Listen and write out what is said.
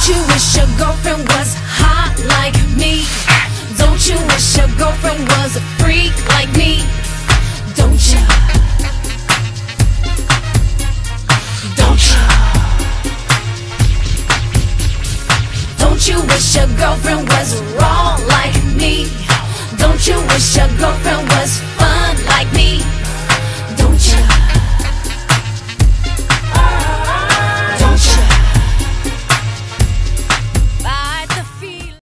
Don't you wish your girlfriend was hot like me? Don't you wish your girlfriend was a freak like me? Don't you? Don't you? Don't you wish your girlfriend was wrong like me? Don't you wish your girlfriend